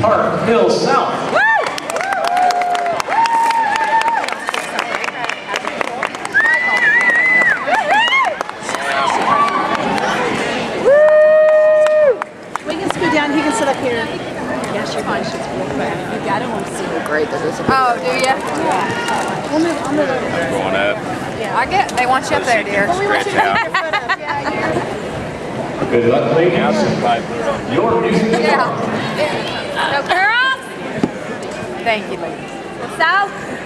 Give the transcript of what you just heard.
Park Hill South. We can scoot down, he can sit up here. Yes, you're fine. You got him. Great, that is. Oh, do you? We'll move, I'll move over. Going up. I get. They want you up there, dear. We want you to Stretch take your foot up, yeah, you're. Good luck, ladies. Your music is. Yeah. Girls. Thank you, ladies. South.